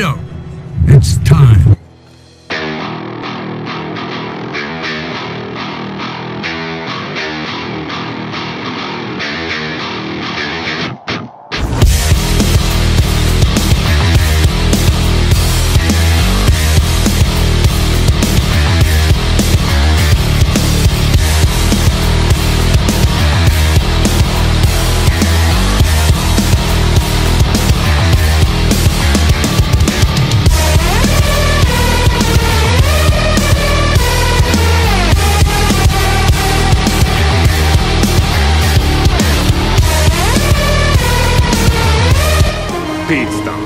Magneto, it's time. pizza.